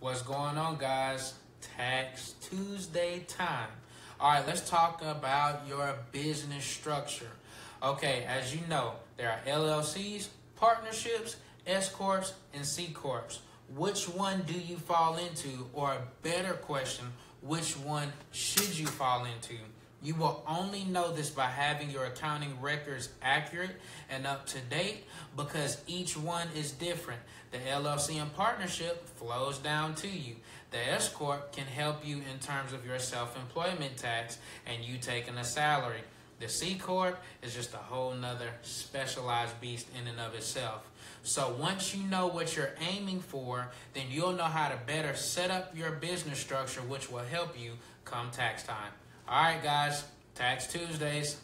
What's going on, guys? Tax Tuesday time. All right, let's talk about your business structure. Okay, as you know, there are LLCs, partnerships, S corps, and C corps. Which one do you fall into? Or a better question, which one should you fall into? You will only know this by having your accounting records accurate and up to date because each one is different. The LLC and partnership flows down to you. The S Corp can help you in terms of your self employment tax and you taking a salary. The C Corp is just a whole nother specialized beast in and of itself. So once you know what you're aiming for, then you'll know how to better set up your business structure, which will help you come tax time. All right, guys, Tax Tuesdays.